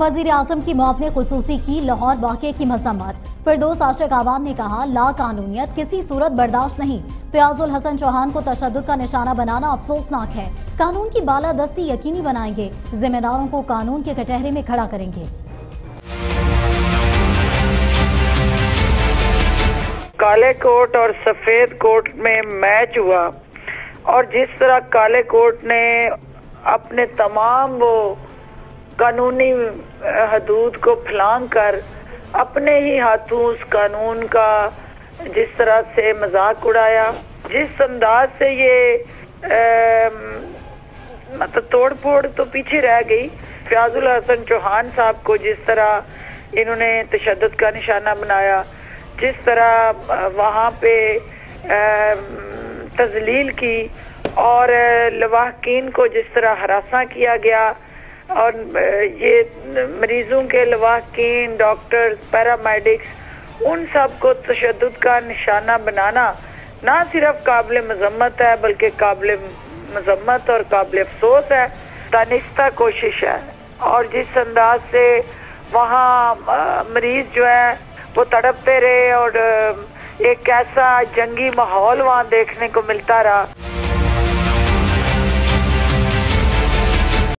وزیر اعظم کی موت نے خصوصی کی لاہور واقعے کی مذمت۔ فردوس عاشق عوام نے کہا لا قانونیت کسی صورت برداشت نہیں۔ فیاض الحسن چوہان کو تشدد کا نشانہ بنانا افسوسناک ہے۔ قانون کی بالادستی یقینی بنائیں گے۔ ذمہ داروں کو قانون کے کٹہرے میں کھڑا کریں گے۔ کالے کوٹ اور سفید کوٹ میں میچ ہوا۔ اور جس طرح کالے کوٹ نے اپنے تمام وہ قانونی حدود کو پھلانگ کر اپنے ہی ہاتھوں اس قانون کا جس طرح سے مذاق اڑایا، جس انداز سے یہ مطلب توڑ پھوڑ تو پیچھے رہ گئی۔ فیاض الحسن چوہان صاحب کو جس طرح انہوں نے تشدد کا نشانہ بنایا، جس طرح وہاں پہ تزلیل کی اور لواحقین کو جس طرح ہراساں کیا گیا اور یہ مریضوں کے لواحقین ڈاکٹر پیرامیڈکس ان سب کو تشدد کا نشانہ بنانا نہ صرف قابل مذمت ہے، بلکہ قابل مذمت اور قابل افسوس ہے تانستہ کوشش ہے۔ اور جس انداز سے وہاں مریض جو ہے، وہ تڑپتے رہے اور ایک ایسا جنگی ماحول وہاں دیکھنے کو ملتا رہا۔